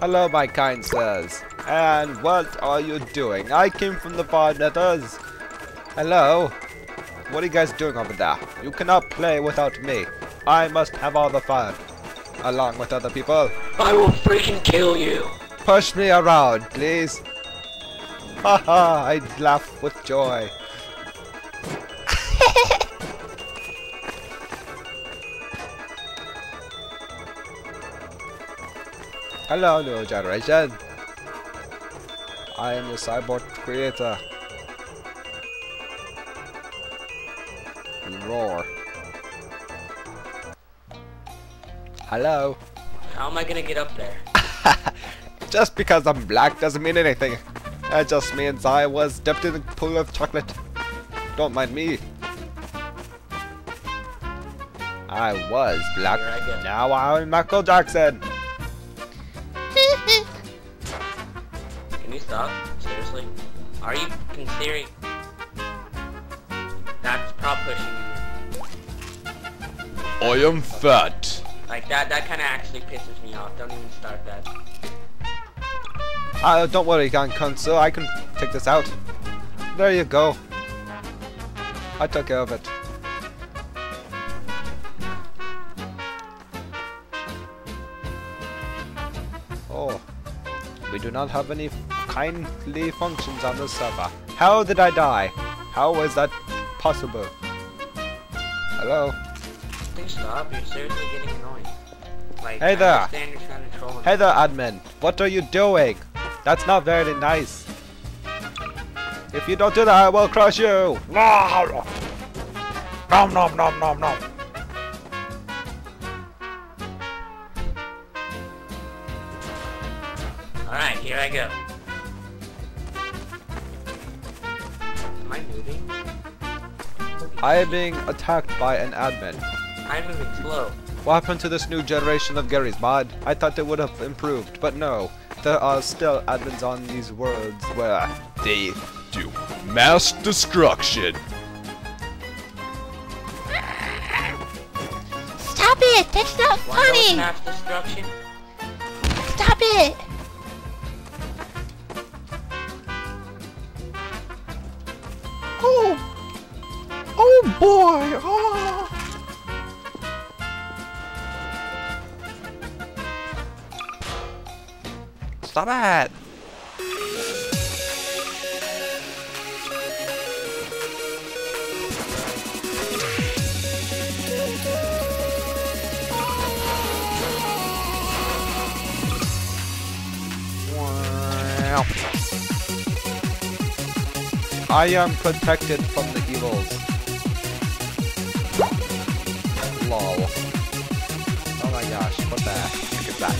Hello, my kind sirs. And what are you doing? I came from the far nethers. Hello? What are you guys doing over there? You cannot play without me. I must have all the fun. Along with other people. I will freaking kill you. Push me around, please. Haha, I laugh with joy. Hello, new generation. I am your cyborg creator. Roar. Hello. How am I gonna get up there? Just because I'm black doesn't mean anything. That just means I was dipped in a pool of chocolate. Don't mind me. I was black. Here I go. Now I'm Michael Jackson. Can you stop? Seriously? Are you considering? That's prop pushing you. I am fat. Like that. That kind of actually pisses me off. Don't even start that. Uh, don't worry, Gan Kunso. I can take this out. There you go. I took care of it. Oh. We do not have any kindly functions on the server. How did I die? How is that possible? Hello? Please stop. You're seriously getting annoying. Like, Hey there. understand you're trying to troll me. Hey there, admin. What are you doing? That's not very nice. If you don't do that, I will crush you. Nom nom nom nom nom. Alright, here I go. Am I moving? I am being attacked by an admin. I'm moving slow. What happened to this new generation of Garry's mod? I thought they would have improved, but no. There are still admins on these worlds where they do mass destruction. Stop it! That's not Why funny! mass destruction? Stop it! Boy! Oh! Stop! Wow. I um, am protected from the evils. Gosh, what the heck is that?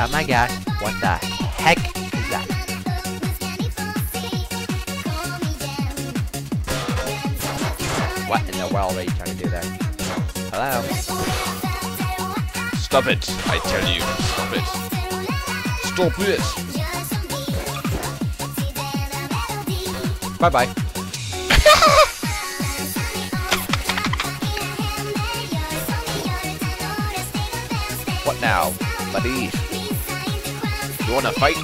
Oh my gosh, what the heck is that? What in the world are you trying to do there? Hello? Stop it, I tell you, stop it. Stop this! Bye bye What now, buddy? You wanna fight?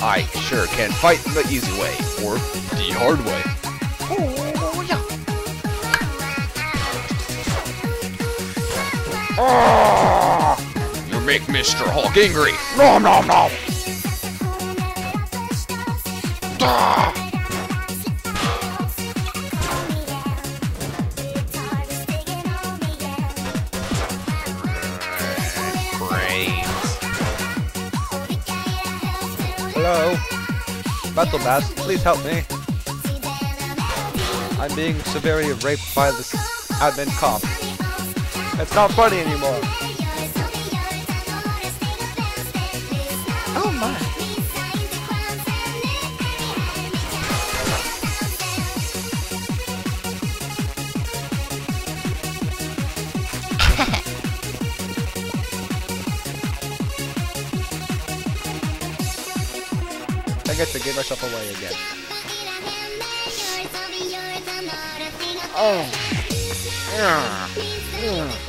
I sure can fight the easy way, or the hard way. Oh, yeah. Oh, You make Mr. Hulk angry. Nom nom nom. Ah! Brains. Hello? Battle Bass, please help me. I'm being severely raped by this admin cop. It's not funny anymore. I get to give myself away again. Oh. Yeah. Yeah.